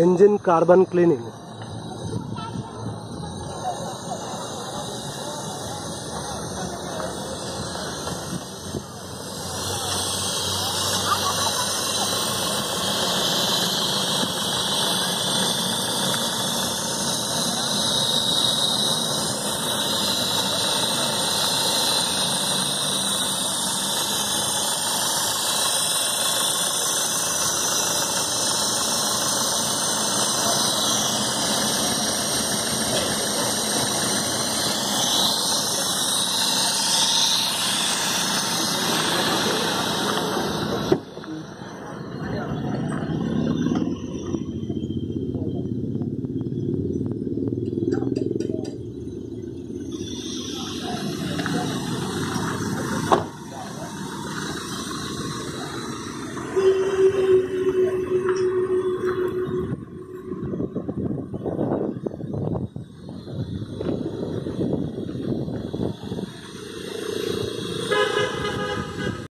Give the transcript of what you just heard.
engine carbon cleaning